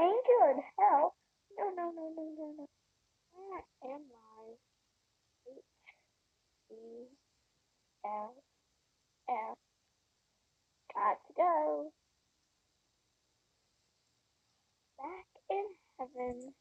angel in hell. No, no, no, no, no, no. Where am Got to go. Back in heaven.